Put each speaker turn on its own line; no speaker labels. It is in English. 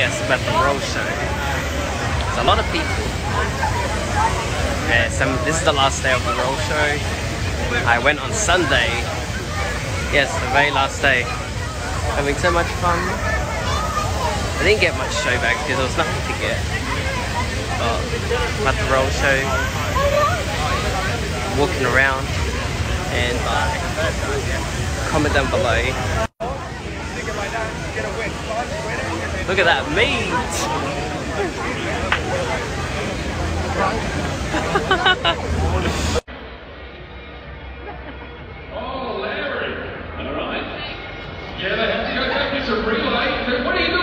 guess about the roll show. There's a lot of people. Yeah, some, this is the last day of the roll show. I went on Sunday. Yes, the very last day. Having so much fun. I didn't get much show back because there was nothing to get. But the roll show, walking around, and comment down below. Look at that meat!
Oh, Larry. All right. Yeah, they have to go take this a relay. What are you doing